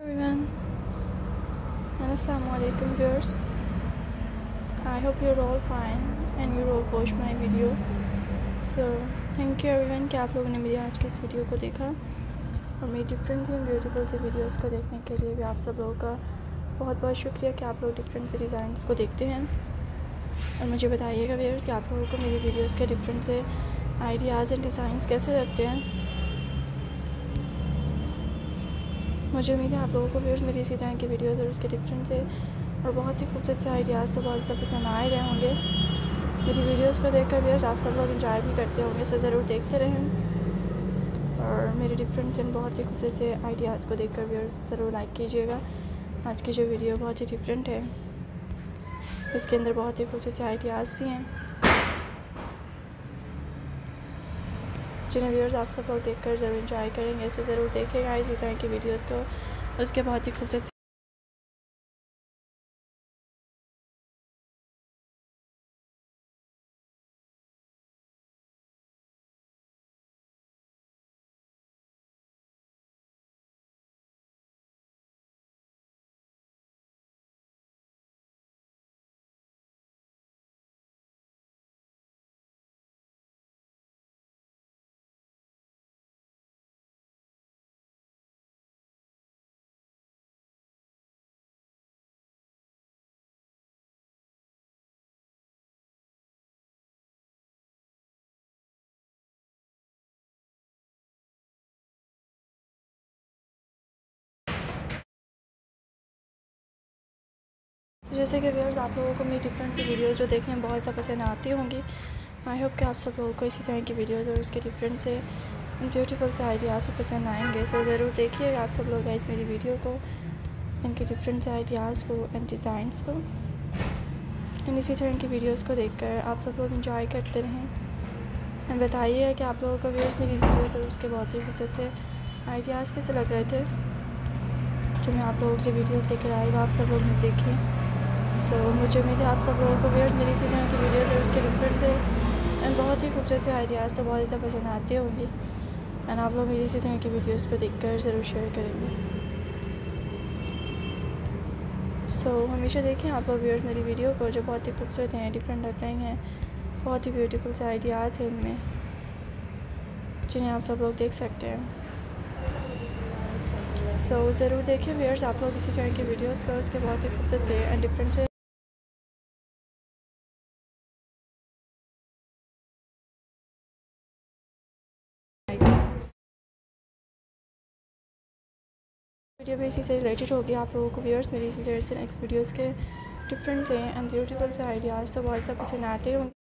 everyone. And assalamu alaikum viewers. I hope you're all fine and you're all watched my video. So कि आप लोगों ने मेरी आज की इस वीडियो को देखा। और मेरी डिफरेंट एंड ब्यूटीफुल से वीडियोस को देखने के लिए भी आप सब लोगों का बहुत बहुत शुक्रिया कि आप लोग डिफरेंट से डिज़ाइंस को देखते हैं। और मुझे बताइएगा व्यूअर्स कि आप लोगों को मेरी वीडियोस के डिफरेंट से आइडियाज़ एंड डिज़ाइंस कैसे लगते हैं। मुझे उम्मीद है आप लोगों को व्यूर्स मेरी इसी तरह की वीडियोज़ और उसके डिफरेंट से और बहुत ही खूबसूरत से आइडियाज़ तो बहुत ज़्यादा पसंद आए रहे होंगे। मेरी वीडियोज़ को देख कर व्यूर्स आप सब लोग इंजॉय भी करते होंगे सो ज़रूर देखते रहें। और मेरे डिफरेंट एंड बहुत ही खूबसूरत से आइडियाज़ को देख कर व्यूर्स ज़रूर लाइक कीजिएगा। आज की जो वीडियो बहुत ही डिफरेंट है, इसके अंदर बहुत ही खूबसूरत से आइडियाज़ भी हैं। जिन्हें व्यूअर्स आप सब लोग देखकर ज़रूर इंजॉय करेंगे, इसे ज़रूर देखेगा इसी तरह की वीडियोज़ को। उसके बहुत ही खूबसूरत तो जैसे कि व्यूअर्स आप लोगों को मेरी डिफरेंट सी वीडियोज़ जो देखने में बहुत ज़्यादा पसंद आती होंगी। आई होप कि आप सब लोगों को इसी तरह की वीडियोज़ और उसके डिफरेंट से ब्यूटीफुल से आइडियाज़ से पसंद आएँगे। सो ज़रूर देखिएगा आप सब लोग इस मेरी वीडियो को, इनके डिफरेंट से आइडियाज़ को एंड डिज़ाइंस को। एंड इसी तरह की वीडियोज़ को देख कर आप सब लोग इंजॉय करते रहें। एंड बताइएगा कि आप लोगों को व्यूज़ मेरी वीडियोज़ और उसके बहुत ही खूबसूरत से आइडियाज़ कैसे लग रहे थे? जो मैं आप लोगों के वीडियोज़ लेकर आई वो आप सब लोग ने देखी। सो so, मुझे उम्मीद है आप सब लोगों को वेयर मेरी इसी तरह की वीडियोज़ है उसके डिफरेंट से एंड बहुत ही खूबसूरत से आइडियाज़ तो बहुत ज़्यादा पसंद आते होंगे। एंड आप लोग मेरी इसी तरह की वीडियोज़ को देख कर ज़रूर शेयर करेंगे। सो so, हमेशा देखें आप लोग व्यूअर्स मेरी वीडियो को जो बहुत ही खूबसूरत हैं डिफरेंट रहे हैं बहुत ही ब्यूटीफुल से आइडियाज़ हैं इनमें जिन्हें आप सब लोग देख सकते हैं। सो so, ज़रूर देखें व्यूअर्स आप लोग इसी तरह की वीडियोस को उसके बहुत ही खूबसूरत से एंड डिफरेंट से वीडियो भी इसी से रिलेटेड होगी, आप लोगों को व्यूअर्स मेरी इसी से नेक्स्ट वीडियोज़ के डिफरेंट से एंड ब्यूटीफुल से आइडियाज़ तो बहुत ज़्यादा पसंद आते होंगे